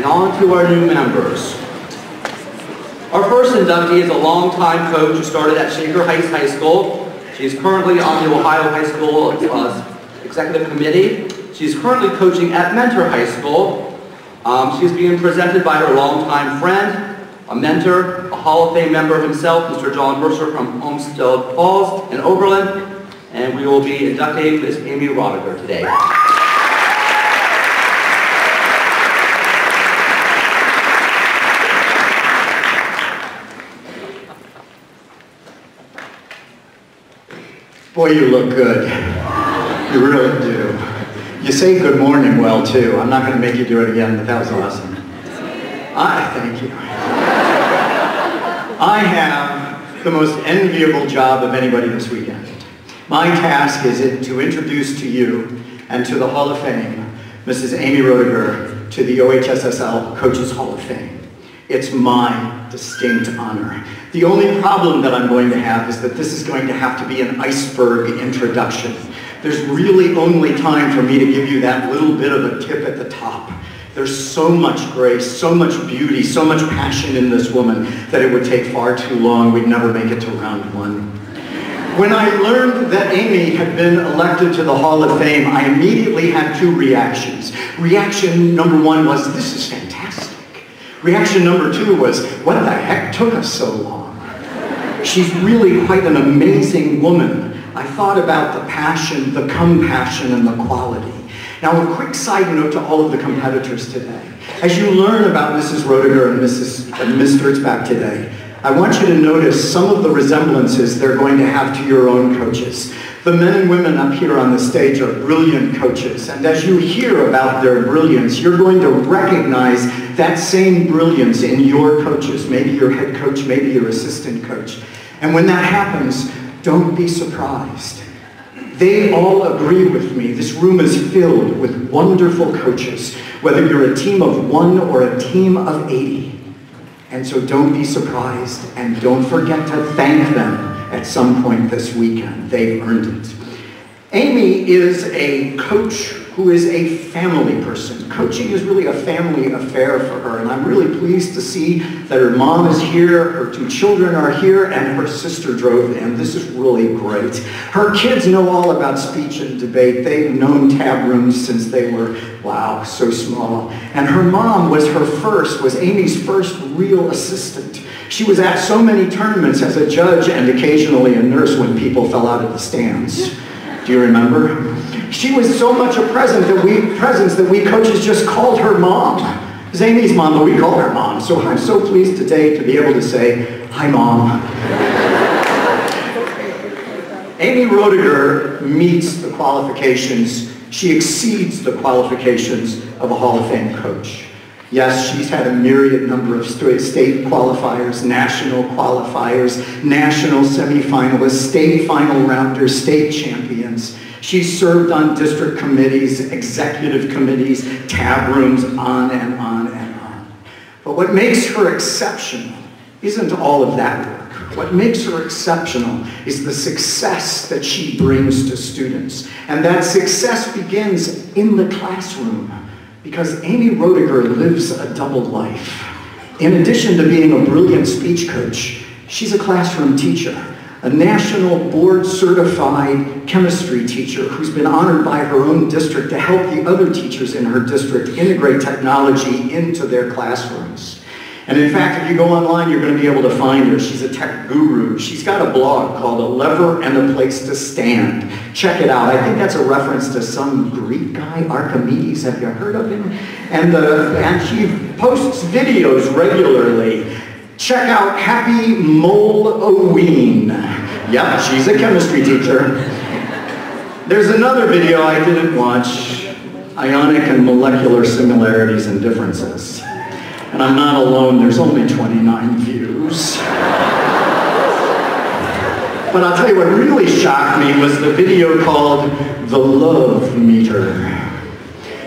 And on to our new members. Our first inductee is a longtime coach who started at Shaker Heights High School. She is currently on the Ohio High School uh, Executive Committee. She is currently coaching at Mentor High School. Um, she is being presented by her longtime friend, a mentor, a Hall of Fame member himself, Mr. John Mercer from Olmsted Falls in Oberlin. And we will be inducting Ms. Amy Roediger today. Boy, you look good. You really do. You say good morning well, too. I'm not going to make you do it again, but that was awesome. I thank you. I have the most enviable job of anybody this weekend. My task is to introduce to you and to the Hall of Fame, Mrs. Amy Roediger, to the OHSSL Coaches Hall of Fame. It's my distinct honor. The only problem that I'm going to have is that this is going to have to be an iceberg introduction. There's really only time for me to give you that little bit of a tip at the top. There's so much grace, so much beauty, so much passion in this woman that it would take far too long. We'd never make it to round one. When I learned that Amy had been elected to the Hall of Fame, I immediately had two reactions. Reaction number one was, this is fantastic. Reaction number two was, what the heck took us so long? She's really quite an amazing woman. I thought about the passion, the compassion, and the quality. Now, a quick side note to all of the competitors today. As you learn about Mrs. Roediger and Mrs. and Ms. Sturzbach today, I want you to notice some of the resemblances they're going to have to your own coaches. The men and women up here on the stage are brilliant coaches, and as you hear about their brilliance, you're going to recognize that same brilliance in your coaches, maybe your head coach, maybe your assistant coach. And when that happens, don't be surprised. They all agree with me. This room is filled with wonderful coaches, whether you're a team of one or a team of 80. And so don't be surprised and don't forget to thank them at some point this weekend. They've earned it. Amy is a coach who is a family person. Coaching is really a family affair for her, and I'm really pleased to see that her mom is here, her two children are here, and her sister drove in. This is really great. Her kids know all about speech and debate. They've known tab rooms since they were, wow, so small. And her mom was her first, was Amy's first real assistant. She was at so many tournaments as a judge and occasionally a nurse when people fell out of the stands. Do you remember? She was so much a present that we, presence that we coaches just called her mom. Amy's mom, but we call her mom. So I'm so pleased today to be able to say, hi mom. Amy Roediger meets the qualifications, she exceeds the qualifications of a Hall of Fame coach. Yes, she's had a myriad number of state qualifiers, national qualifiers, national semifinalists, state final rounders, state champions. She's served on district committees, executive committees, tab rooms, on and on and on. But what makes her exceptional isn't all of that work. What makes her exceptional is the success that she brings to students. And that success begins in the classroom because Amy Roediger lives a double life. In addition to being a brilliant speech coach, she's a classroom teacher, a national board certified chemistry teacher who's been honored by her own district to help the other teachers in her district integrate technology into their classrooms. And in fact, if you go online, you're going to be able to find her. She's a tech guru. She's got a blog called A Lever and a Place to Stand. Check it out. I think that's a reference to some Greek guy, Archimedes. Have you heard of him? And, uh, and she posts videos regularly. Check out Happy Mole-oween. Yep, she's a chemistry teacher. There's another video I didn't watch, Ionic and Molecular Similarities and Differences. And I'm not alone, there's only 29 views. But I'll tell you what really shocked me was the video called The Love Meter.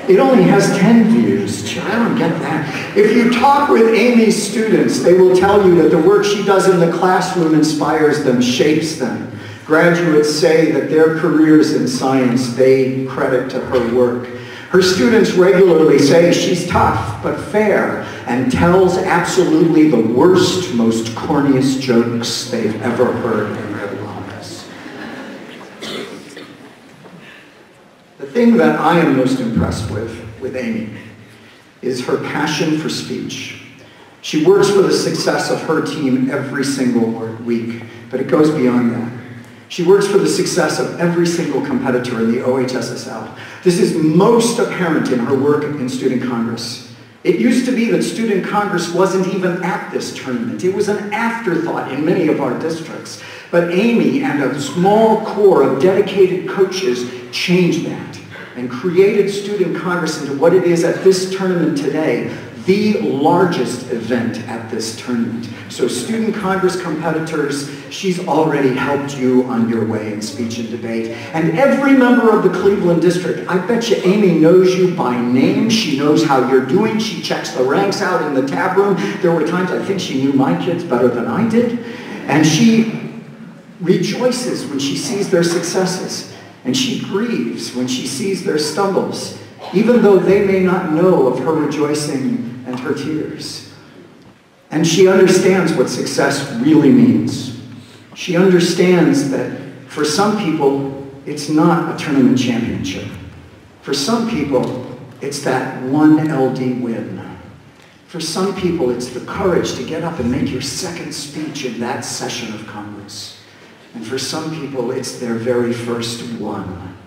It only has 10 views. I don't get that. If you talk with Amy's students, they will tell you that the work she does in the classroom inspires them, shapes them. Graduates say that their careers in science they credit to her work. Her students regularly say she's tough but fair and tells absolutely the worst, most corniest jokes they've ever heard in their lives. The thing that I am most impressed with, with Amy, is her passion for speech. She works for the success of her team every single week, but it goes beyond that. She works for the success of every single competitor in the OHSSL. This is most apparent in her work in Student Congress. It used to be that Student Congress wasn't even at this tournament. It was an afterthought in many of our districts. But Amy and a small core of dedicated coaches changed that and created Student Congress into what it is at this tournament today, the largest event at this tournament. So Student Congress competitors, she's already helped you on your way in speech and debate. And every member of the Cleveland District, I bet you Amy knows you by name. She knows how you're doing. She checks the ranks out in the tab room. There were times I think she knew my kids better than I did. And she rejoices when she sees their successes. And she grieves when she sees their stumbles, even though they may not know of her rejoicing and her tears. And she understands what success really means. She understands that for some people, it's not a tournament championship. For some people, it's that one LD win. For some people, it's the courage to get up and make your second speech in that session of Congress. And for some people, it's their very first one.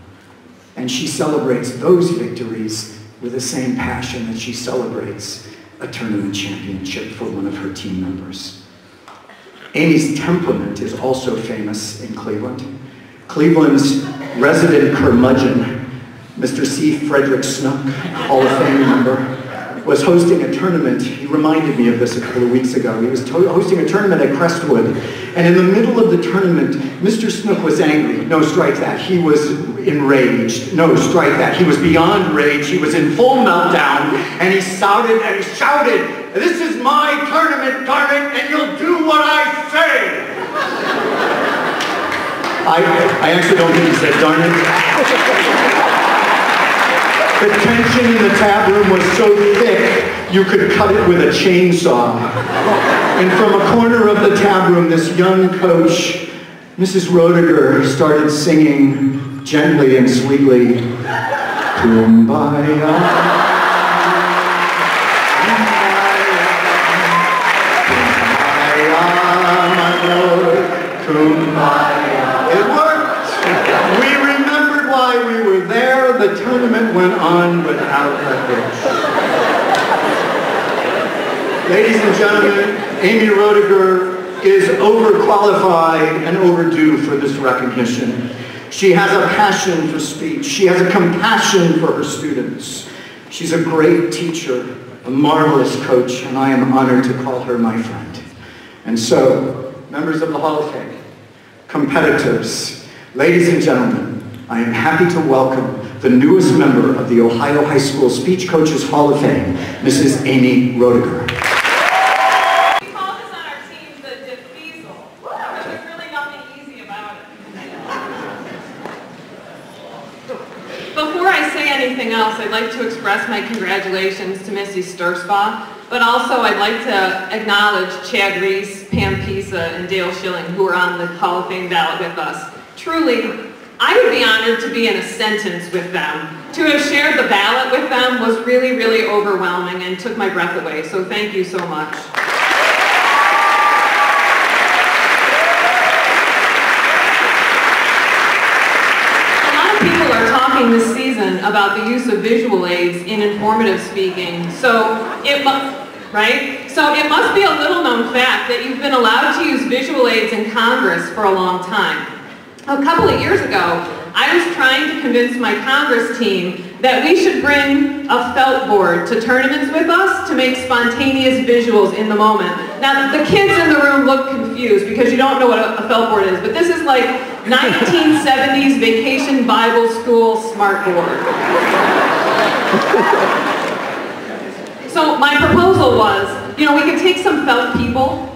And she celebrates those victories with the same passion that she celebrates a tournament championship for one of her team members. Amy's temperament is also famous in Cleveland. Cleveland's resident curmudgeon, Mr. C. Frederick Snook, Hall of Fame member, was hosting a tournament. He reminded me of this a couple of weeks ago. He was hosting a tournament at Crestwood, and in the middle of the tournament, Mr. Snook was angry. No, strike that. He was enraged. No, strike that. He was beyond rage. He was in full meltdown, and he shouted and he shouted, this is my tournament, darn it, and you'll do what I say. I, I actually don't think he said darn it. The tension in the tab room was so thick, you could cut it with a chainsaw. And from a corner of the tab room, this young coach, Mrs. Roediger, started singing gently and sweetly, Kumbaya. Kumbaya, Kumbaya. It worked. We we were went on without a hitch. Ladies and gentlemen, Amy Roediger is overqualified and overdue for this recognition. She has a passion for speech. She has a compassion for her students. She's a great teacher, a marvelous coach, and I am honored to call her my friend. And so, members of the Hall of Fame, competitors, ladies and gentlemen, I am happy to welcome the newest member of the Ohio High School Speech Coaches Hall of Fame, Mrs. Amy it. Before I say anything else, I'd like to express my congratulations to Missy Sturspa, but also I'd like to acknowledge Chad Reese, Pam Pisa, and Dale Schilling, who are on the Hall of Fame ballot with us. Truly, I would be honored to be in a sentence with them. To have shared the ballot with them was really, really overwhelming and took my breath away, so thank you so much. A lot of people are talking this season about the use of visual aids in informative speaking, so it must, right? So it must be a little known fact that you've been allowed to use visual aids in Congress for a long time. A couple of years ago, I was trying to convince my Congress team that we should bring a felt board to tournaments with us to make spontaneous visuals in the moment. Now, the kids in the room look confused because you don't know what a, felt board is, but this is like 1970s vacation Bible school smart board. so my proposal was, you know, we could take some felt people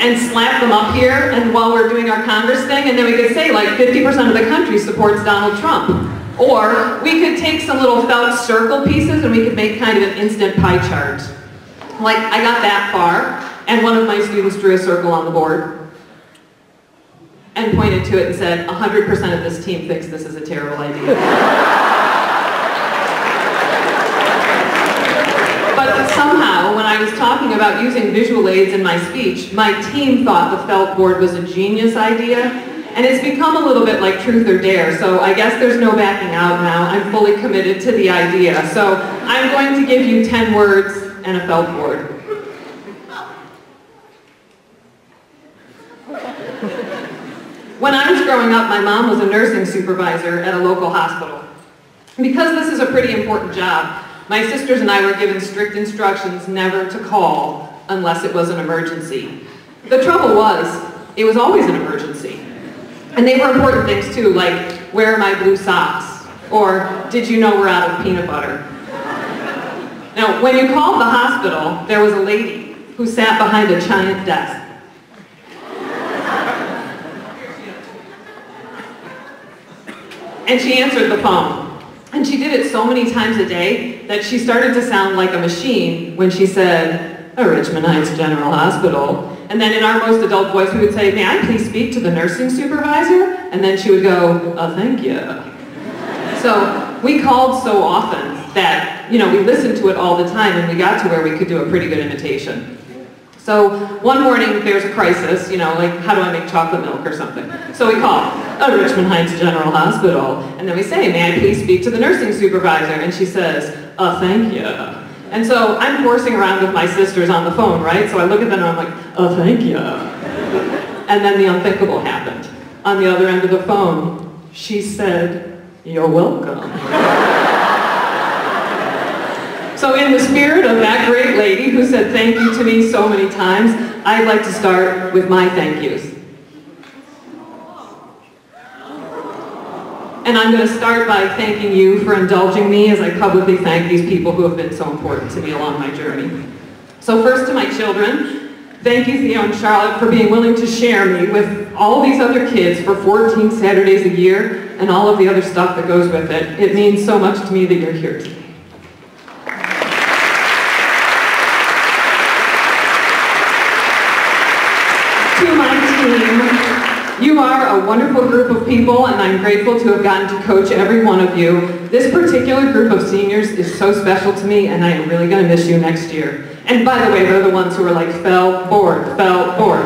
and slap them up here and while we're doing our Congress thing, and then we could say like 50% of the country supports Donald Trump. Or we could take some little felt circle pieces and we could make kind of an instant pie chart. Like, I got that far, and one of my students drew a circle on the board and pointed to it and said, 100% of this team thinks this is a terrible idea. but somehow, when I was talking about using visual aids in my speech, my team thought the felt board was a genius idea, and it's become a little bit like truth or dare, so I guess there's no backing out now. I'm fully committed to the idea. So I'm going to give you 10 words and a felt board. When I was growing up, my mom was a nursing supervisor at a local hospital. Because this is a pretty important job, my sisters and I were given strict instructions never to call unless it was an emergency. The trouble was, it was always an emergency. And they were important things too, like, where are my blue socks? Or, did you know we're out of peanut butter? Now, when you called the hospital, there was a lady who sat behind a giant desk. And she answered the phone. And she did it so many times a day that she started to sound like a machine when she said, a Richmond Heights General Hospital. And then in our most adult voice, we would say, may I please speak to the nursing supervisor? And then she would go, oh, thank you. So we called so often that, you know, we listened to it all the time and we got to where we could do a pretty good imitation. So one morning there's a crisis, you know, like how do I make chocolate milk or something. So we call a Richmond Heights General Hospital and then we say, may I please speak to the nursing supervisor? And she says, oh, thank you. And so I'm horsing around with my sisters on the phone, right? So I look at them and I'm like, oh, thank you. And then the unthinkable happened. On the other end of the phone, she said, you're welcome. So in the spirit of that great lady who said thank you to me so many times, I'd like to start with my thank yous. And I'm going to start by thanking you for indulging me as I publicly thank these people who have been so important to me along my journey. So first to my children, thank you Theo and Charlotte for being willing to share me with all these other kids for 14 Saturdays a year and all of the other stuff that goes with it. It means so much to me that you're here today. To my team, you are a wonderful group of people, and I'm grateful to have gotten to coach every one of you. This particular group of seniors is so special to me, and I am really going to miss you next year. And by the way, they're the ones who are like, fell board, fell board.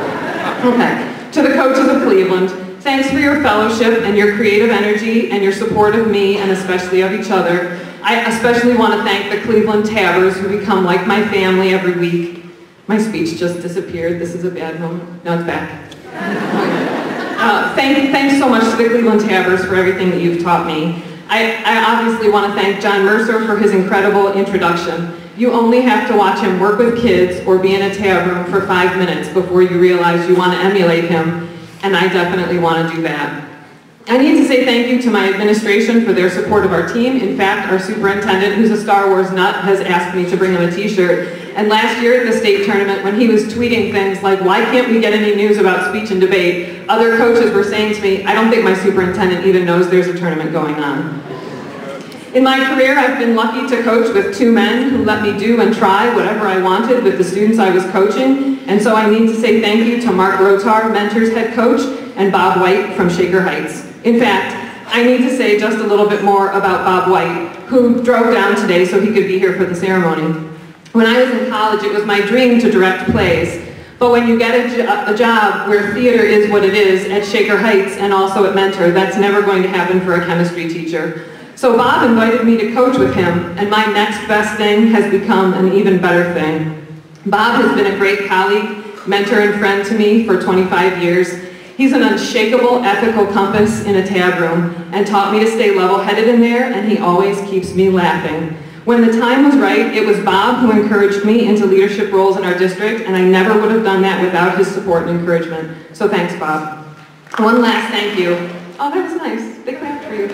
Okay. To the coaches of Cleveland, thanks for your fellowship and your creative energy and your support of me and especially of each other. I especially want to thank the Cleveland Tabbers who become like my family every week. My speech just disappeared. This is a bad moment. No, it's back. Uh, thank, thanks so much to the Cleveland Tabbers for everything that you've taught me. I, I obviously want to thank John Mercer for his incredible introduction. You only have to watch him work with kids or be in a tab room for five minutes before you realize you want to emulate him, and I definitely want to do that. I need to say thank you to my administration for their support of our team. In fact, our superintendent, who's a Star Wars nut, has asked me to bring him a t-shirt. And last year at the state tournament, when he was tweeting things like, why can't we get any news about speech and debate, other coaches were saying to me, I don't think my superintendent even knows there's a tournament going on. In my career, I've been lucky to coach with two men who let me do and try whatever I wanted with the students I was coaching. And so I need to say thank you to Mark Rotar, Mentor's head coach, and Bob White from Shaker Heights. In fact, I need to say just a little bit more about Bob White, who drove down today so he could be here for the ceremony. When I was in college, it was my dream to direct plays. But when you get a, a, job where theater is what it is at Shaker Heights and also at Mentor, that's never going to happen for a chemistry teacher. So Bob invited me to coach with him, and my next best thing has become an even better thing. Bob has been a great colleague, mentor, and friend to me for 25 years. He's an unshakable ethical compass in a tab room and taught me to stay level-headed in there, and he always keeps me laughing. When the time was right, it was Bob who encouraged me into leadership roles in our district, and I never would have done that without his support and encouragement. So thanks, Bob. One last thank you. Oh, that was nice. Big clap for you.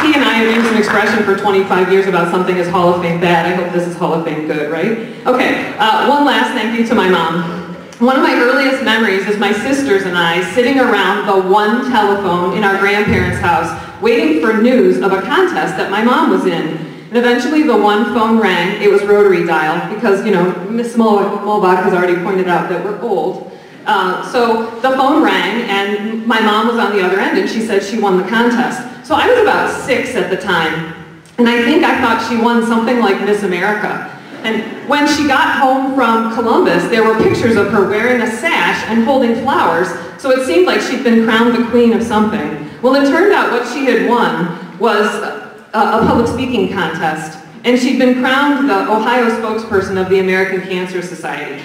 he, and I have used an expression for 25 years about something as Hall of Fame bad. I hope this is Hall of Fame good, right? Okay, uh, one last thank you to my mom. One of my earliest memories is my sisters and I sitting around the one telephone in our grandparents' house waiting for news of a contest that my mom was in. And eventually the one phone rang. It was rotary dial because, you know, Miss Mulbach has already pointed out that we're old. Uh, so the phone rang and my mom was on the other end and she said she won the contest. So I was about six at the time and I think I thought she won something like Miss America. And when she got home from Columbus, there were pictures of her wearing a sash and holding flowers, so it seemed like she'd been crowned the queen of something. Well, it turned out what she had won was a, a public speaking contest, and she'd been crowned the Ohio spokesperson of the American Cancer Society.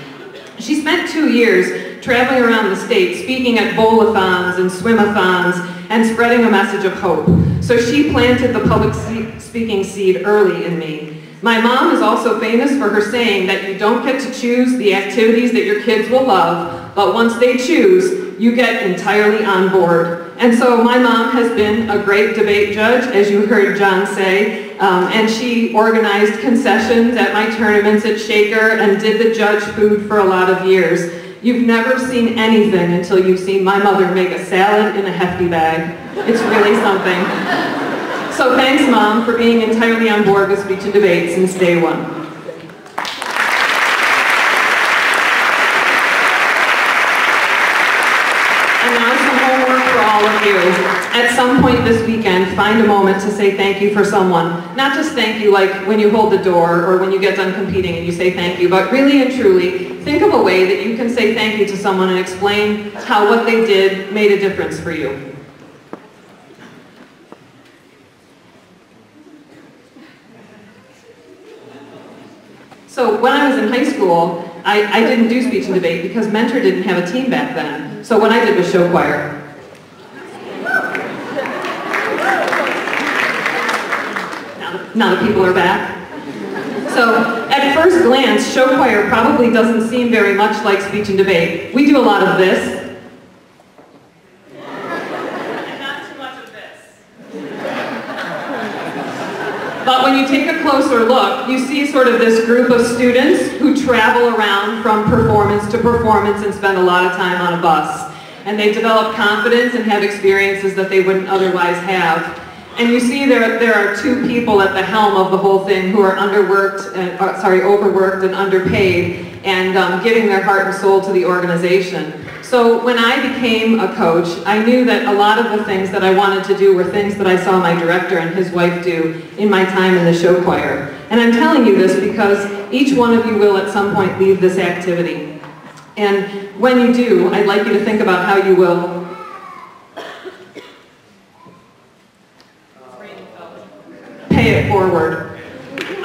She spent two years traveling around the state, speaking at bowl-a-thons and swim-a-thons, and spreading a message of hope. So she planted the public speaking seed early in me. My mom is also famous for her saying that you don't get to choose the activities that your kids will love, but once they choose, you get entirely on board. And so my mom has been a great debate judge, as you heard John say, um, and she organized concessions at my tournaments at Shaker and did the judge food for a lot of years. You've never seen anything until you've seen my mother make a salad in a hefty bag. It's really something. So thanks, Mom, for being entirely on board with speech and debate since day one. And now some homework for all of you. At some point this weekend, find a moment to say thank you for someone. Not just thank you like when you hold the door or when you get done competing and you say thank you, but really and truly, think of a way that you can say thank you to someone and explain how what they did made a difference for you. So when I was in high school, I, I didn't do speech and debate because Mentor didn't have a team back then. So what I did was show choir. Now, now the people are back. So at first glance, show choir probably doesn't seem very much like speech and debate. We do a lot of this, But when you take closer look, you see sort of this group of students who travel around from performance to performance and spend a lot of time on a bus. And they develop confidence and have experiences that they wouldn't otherwise have. And you see there, there are two people at the helm of the whole thing who are underworked, and, uh, sorry, overworked and underpaid and um, giving their heart and soul to the organization. So when I became a coach, I knew that a lot of the things that I wanted to do were things that I saw my director and his wife do in my time in the show choir. And I'm telling you this because each one of you will at some point leave this activity. And when you do, I'd like you to think about how you will pay it forward.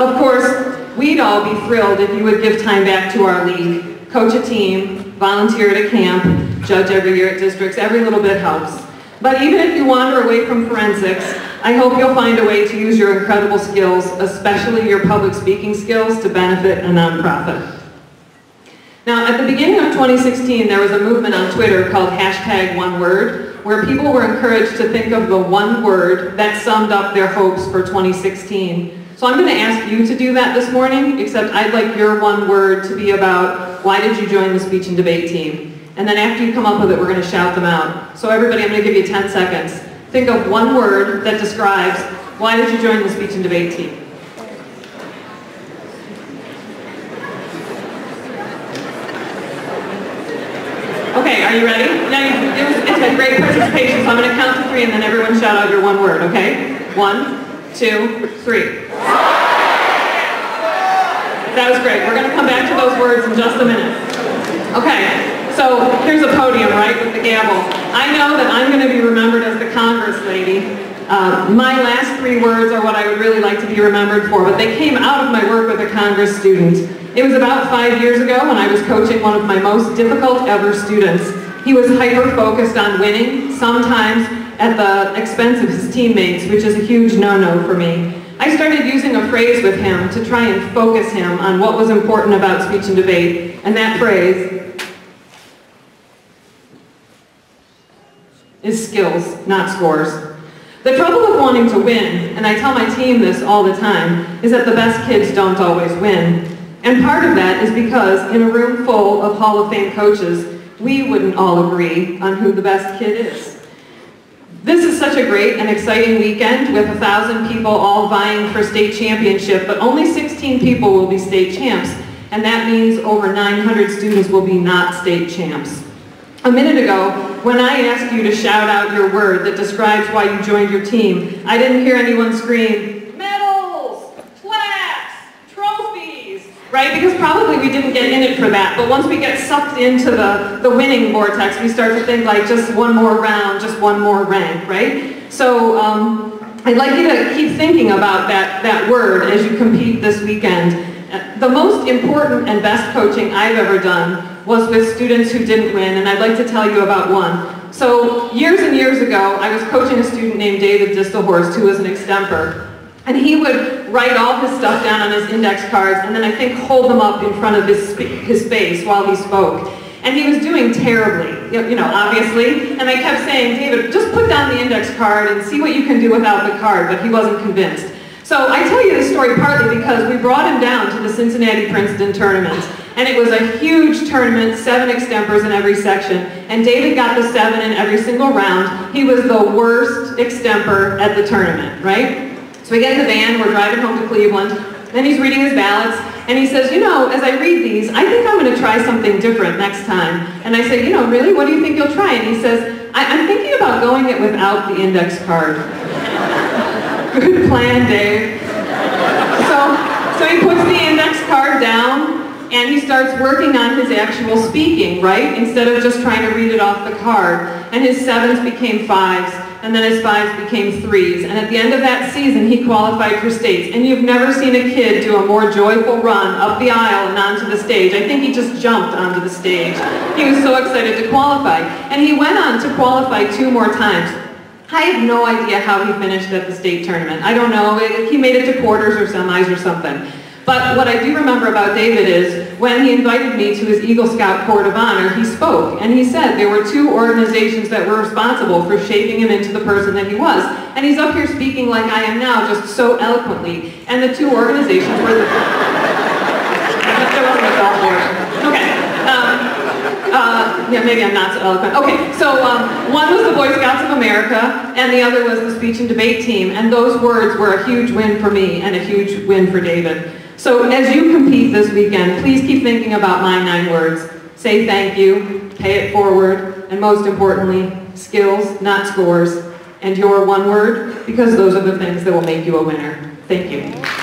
Of course, we'd all be thrilled if you would give time back to our league, coach a team, volunteer at a camp, judge every year at districts, every little bit helps. But even if you wander away from forensics, I hope you'll find a way to use your incredible skills, especially your public speaking skills, to benefit a nonprofit. Now, at the beginning of 2016, there was a movement on Twitter called hashtag one word, where people were encouraged to think of the one word that summed up their hopes for 2016. So I'm going to ask you to do that this morning, except I'd like your one word to be about why did you join the speech and debate team? And then after you come up with it, we're going to shout them out. So everybody, I'm going to give you 10 seconds. Think of one word that describes why did you join the speech and debate team? Okay, are you ready? Now, you, it was, it's been great participation, so I'm going to count to three and then everyone shout out your one word, okay? One, two, three. That was great. We're going to come back to those words in just a minute. Okay, so here's a podium, right, with the gavel. I know that I'm going to be remembered as the Congress lady. Uh, my last three words are what I would really like to be remembered for, but they came out of my work with a Congress student. It was about five years ago when I was coaching one of my most difficult ever students. He was hyper-focused on winning, sometimes at the expense of his teammates, which is a huge no-no for me. I started using a phrase with him to try and focus him on what was important about speech and debate, and that phrase is skills, not scores. The trouble with wanting to win, and I tell my team this all the time, is that the best kids don't always win. And part of that is because in a room full of Hall of Fame coaches, we wouldn't all agree on who the best kid is. This is such a great and exciting weekend with a thousand people all vying for state championship, but only 16 people will be state champs, and that means over 900 students will be not state champs. A minute ago, when I asked you to shout out your word that describes why you joined your team, I didn't hear anyone scream, right? Because probably we didn't get in it for that, but once we get sucked into the, the winning vortex, we start to think like just one more round, just one more rank, right? So um, I'd like you to keep thinking about that, that word as you compete this weekend. The most important and best coaching I've ever done was with students who didn't win, and I'd like to tell you about one. So years and years ago, I was coaching a student named David Distelhorst, who was an extemper. And he would write all his stuff down on his index cards and then I think hold them up in front of his, his face while he spoke. And he was doing terribly, you know, obviously. And I kept saying, David, just put down the index card and see what you can do without the card, but he wasn't convinced. So I tell you this story partly because we brought him down to the Cincinnati-Princeton tournament. And it was a huge tournament, seven extempers in every section. And David got the seven in every single round. He was the worst extemper at the tournament, right? So we get in the van, we're driving home to Cleveland. Then he's reading his ballots, and he says, you know, as I read these, I think I'm going to try something different next time. And I say, you know, really, what do you think you'll try? And he says, I am thinking about going it without the index card. Good plan, Dave. So, so he puts the index card down, and he starts working on his actual speaking, right? Instead of just trying to read it off the card. And his sevens became fives, and then his fives became threes. And at the end of that season, he qualified for states. And you've never seen a kid do a more joyful run up the aisle and onto the stage. I think he just jumped onto the stage. He was so excited to qualify. And he went on to qualify two more times. I have no idea how he finished at the state tournament. I don't know. He made it to quarters or semis or something. But what I do remember about David is when he invited me to his Eagle Scout Court of Honor, he spoke. And he said there were two organizations that were responsible for shaping him into the person that he was. And he's up here speaking like I am now, just so eloquently. And the two organizations were the... Okay. Um, uh, yeah, maybe I'm not so eloquent. Okay, so um, one was the Boy Scouts of America, and the other was the speech and debate team, and those words were a huge win for me and a huge win for David. So as you compete this weekend, please keep thinking about my nine words. Say thank you, pay it forward, and most importantly, skills, not scores, and your one word, because those are the things that will make you a winner. Thank you.